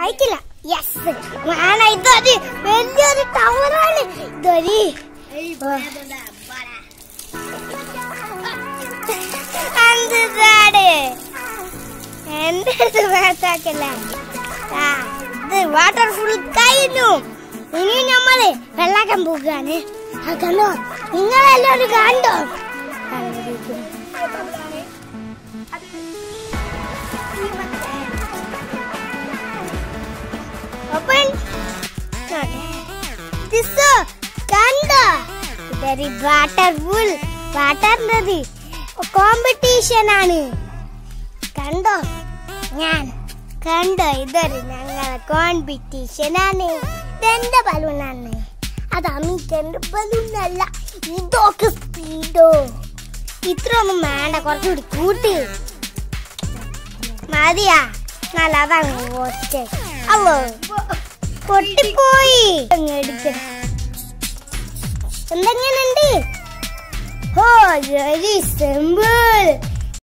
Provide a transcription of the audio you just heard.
അയക്കില്ല. Yes ഇതൊരു വലിയൊരു ടവറാണ് ഇതൊരു എന്താണ് വേട്ടാക്കല്ല ആ ഇത് വാട്ടർ ഫുൾ ഇനി നമ്മൾ വെള്ളാക്കാൻ പോകുകയാണ് കണ്ടോ? നിങ്ങളെല്ലാവരും കണ്ടോ? കണ്ടിരിക്കുന്നു ഓപ്പൺ ദിസ് കണ്ട ഇതൊരു വാട്ടർ ഫുൾ വാട്ടർ നദി കോമ്പറ്റീഷൻ കണ്ടോ? ഞാൻ കണ്ടോ? ഇതൊരു ഞങ്ങളെ കോമ്പറ്റീഷൻ ആണ്. ഇതെന്റെ ബലൂണാണ് അത് അമിറ്റന്റെ ബലൂണല്ല ഇതൊക്കെ സ്പീഡോ ഇത്ര ഒന്നും വേണ്ട. കുറച്ചുകൂടി കൂട്ടി. മതിയാ. നല്ല അതങ്ങ് ഒറ്റ അല്ലോ പൊട്ടിപ്പോയി എന്തെങ്ങനുണ്ട് ഓ വെരി സിമ്പിൾ